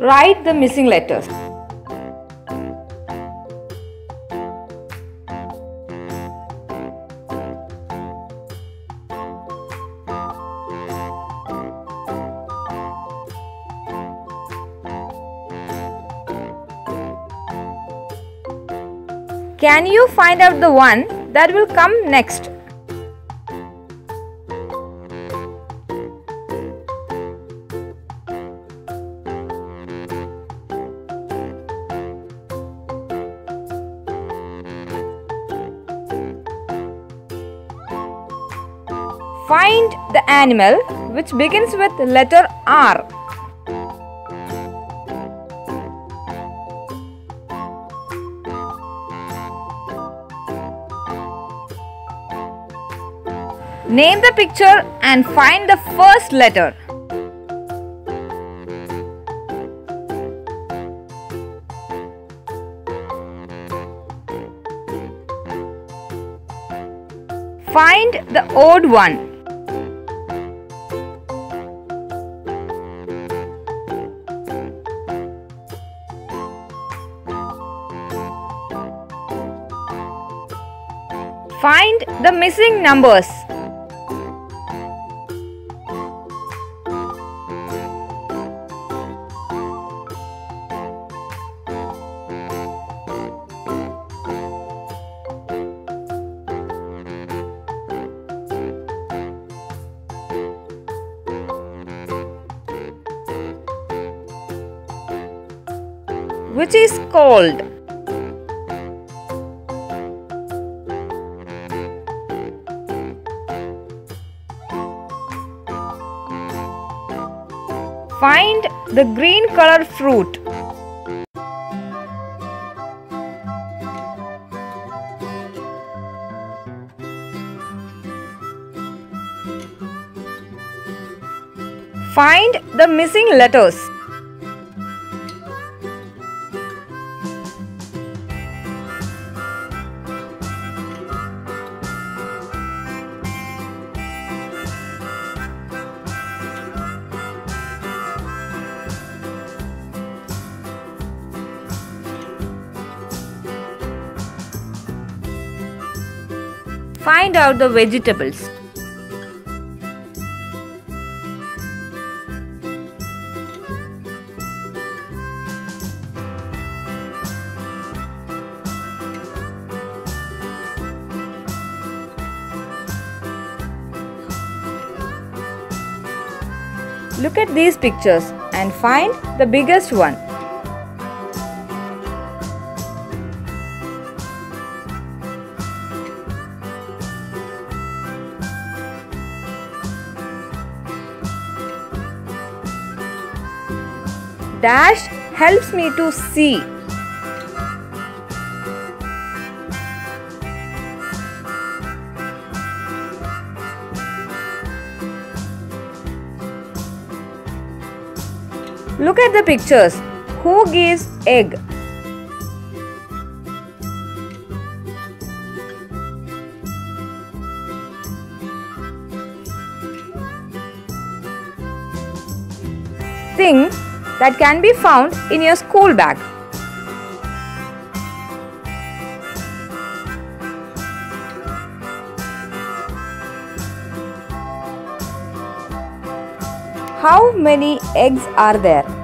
write the missing letters. Can you find out the one that will come next? Find the animal which begins with letter R. Name the picture and find the first letter. Find the odd one. Find the missing numbers. which is called Find the green color fruit. Find the missing letters. Find out the vegetables. Look at these pictures and find the biggest one. Dash helps me to see. Look at the pictures. Who gives egg? Things that can be found in your school bag. How many eggs are there?